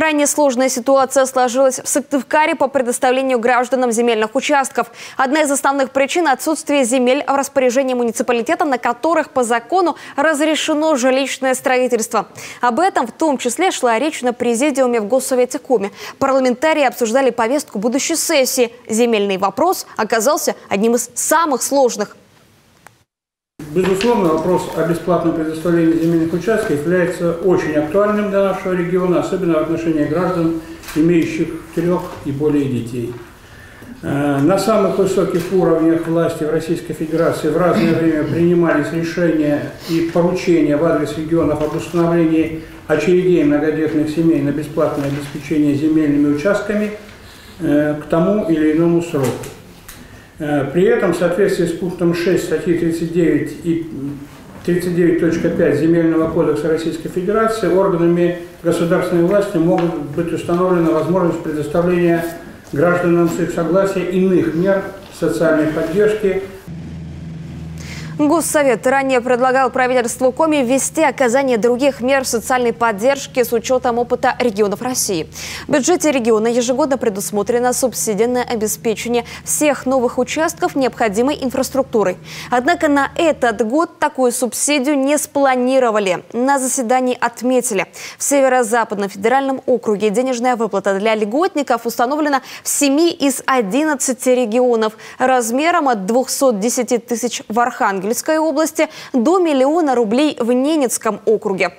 Крайне сложная ситуация сложилась в Сыктывкаре по предоставлению гражданам земельных участков. Одна из основных причин – отсутствие земель в распоряжении муниципалитета, на которых по закону разрешено жилищное строительство. Об этом в том числе шла речь на президиуме в Госсовете Коми. Парламентарии обсуждали повестку будущей сессии. Земельный вопрос оказался одним из самых сложных. Безусловно, вопрос о бесплатном предоставлении земельных участков является очень актуальным для нашего региона, особенно в отношении граждан, имеющих трех и более детей. Э, на самых высоких уровнях власти в Российской Федерации в разное время принимались решения и поручения в адрес регионов об установлении очередей многодетных семей на бесплатное обеспечение земельными участками э, к тому или иному сроку. Э, при этом в соответствии с пунктом 6 статьи 39 и 39.5 Земельного кодекса Российской Федерации органами государственной власти могут быть установлена возможность предоставления гражданам с согласия иных мер социальной поддержки Госсовет ранее предлагал правительству Коми ввести оказание других мер социальной поддержки с учетом опыта регионов России. В бюджете региона ежегодно предусмотрено субсидийное обеспечение всех новых участков необходимой инфраструктурой. Однако на этот год такую субсидию не спланировали. На заседании отметили, в Северо-Западном федеральном округе денежная выплата для льготников установлена в 7 из 11 регионов размером от 210 тысяч в Архангельске Архангельской области до миллиона рублей в Ненецком округе.